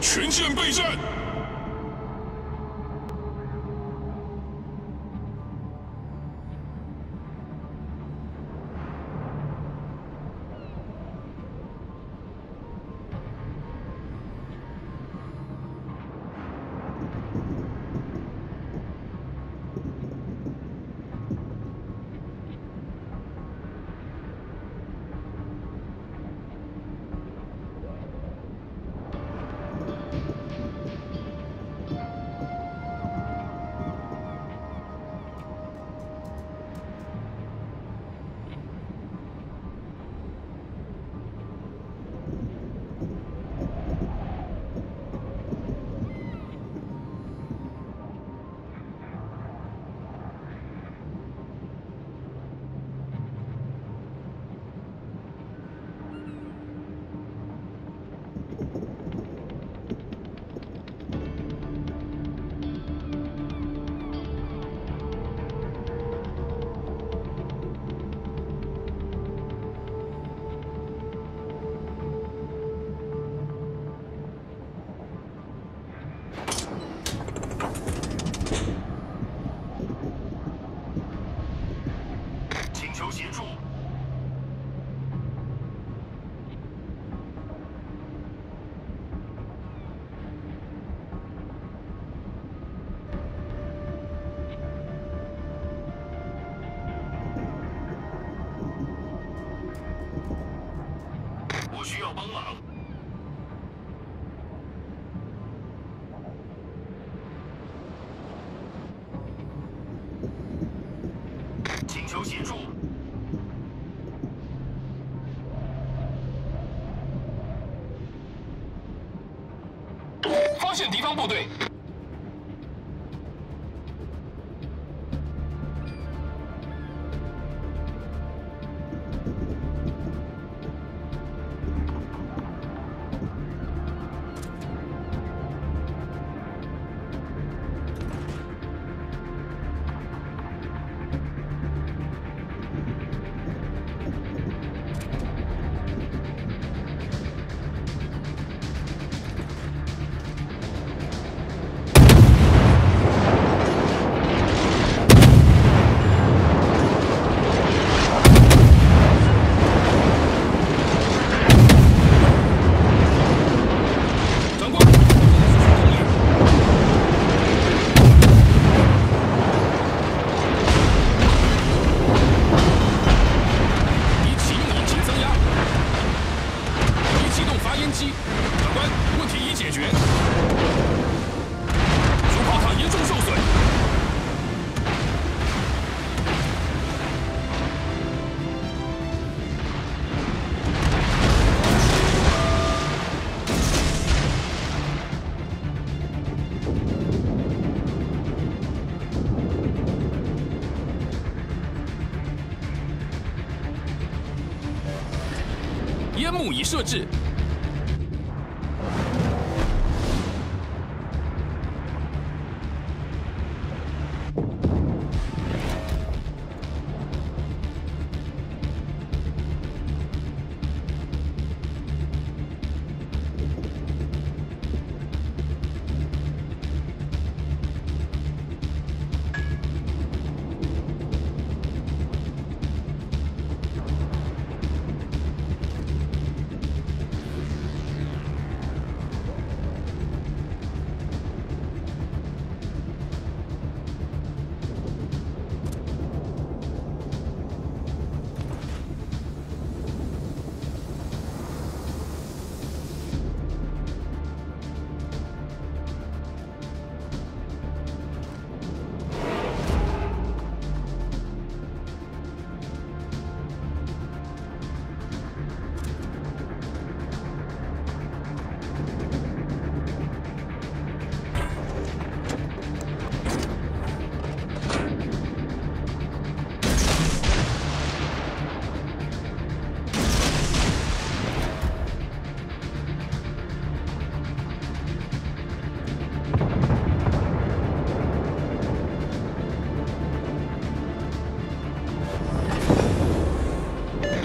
全线备战。有险处，发现敌方部队。已设置。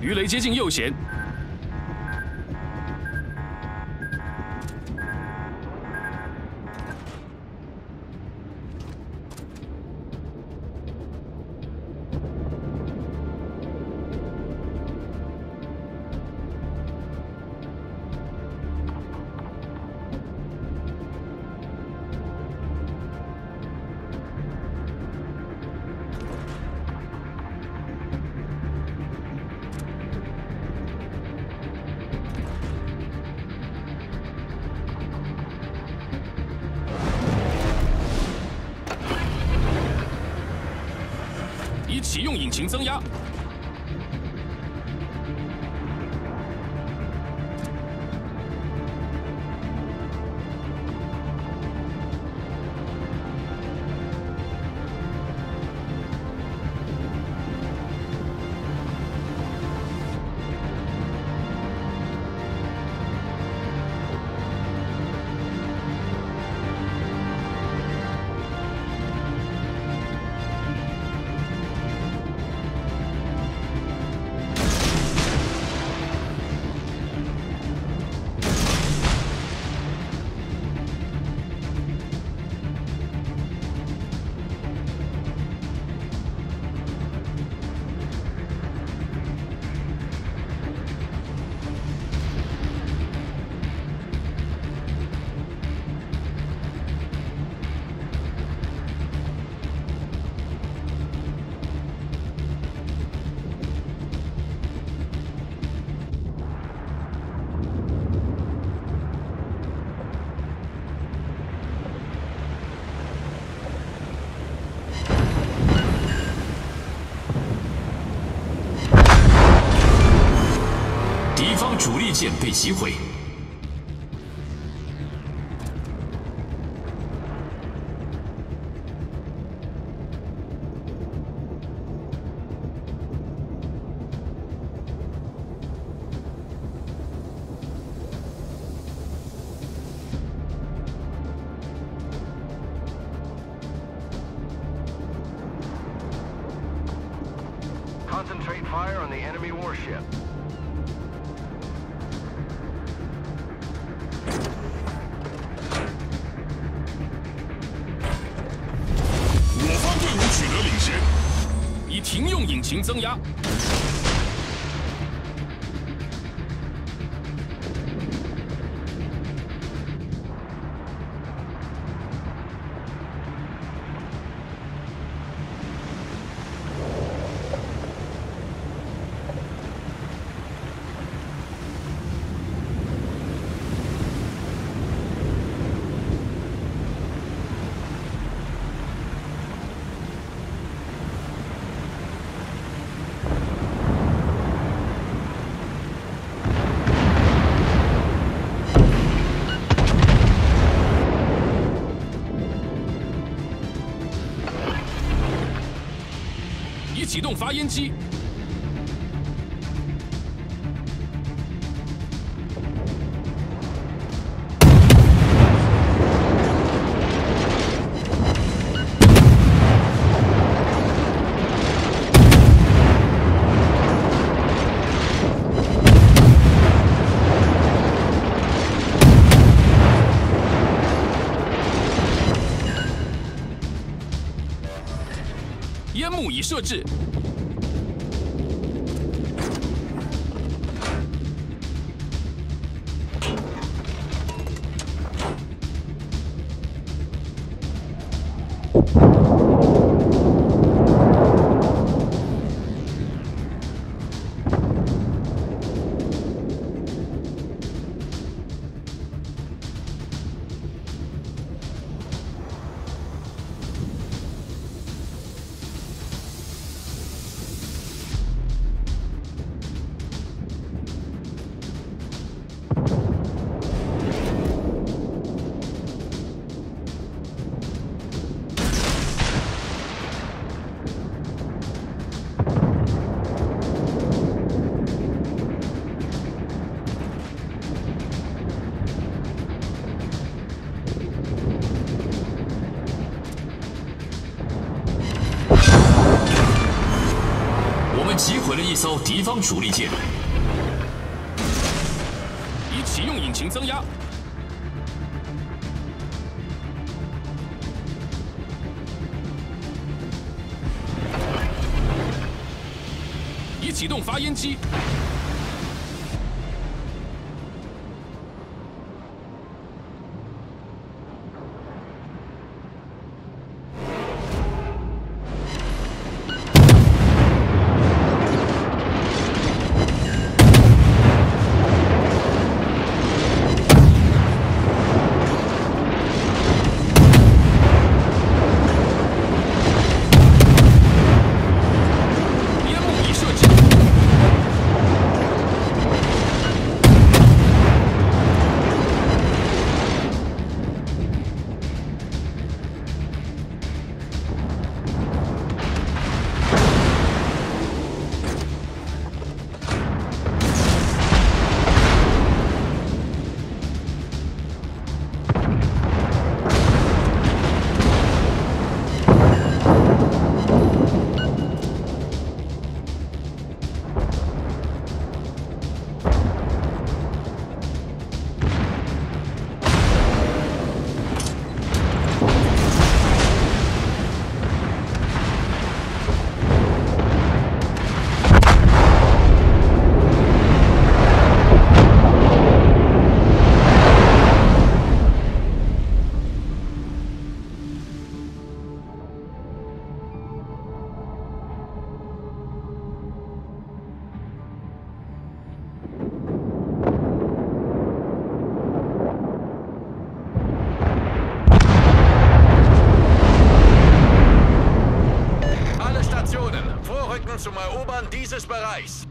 鱼雷接近右舷，已启用引擎增压。主力舰被击毁。Concentrate fire on the enemy warship. 停用引擎增压。发音机烟幕已设置。击毁了一艘敌方主力舰，已启用引擎增压。已启动发烟机。Dieses Bereichs.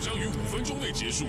将于五分钟内结束。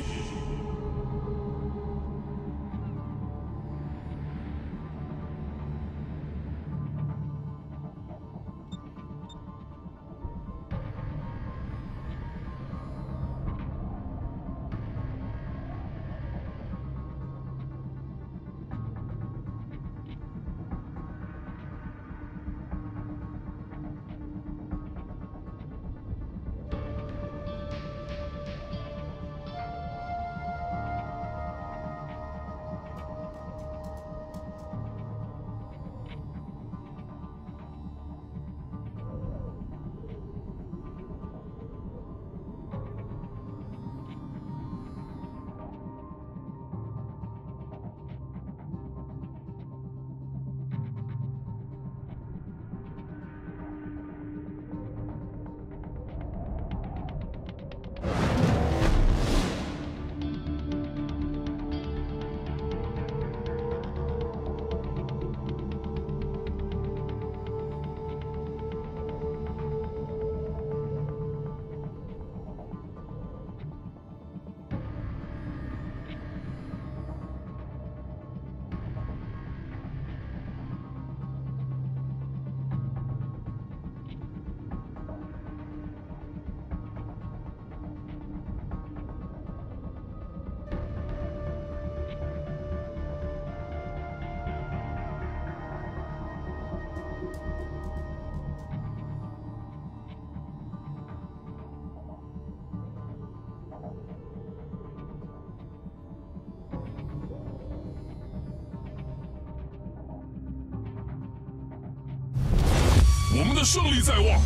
胜利在望。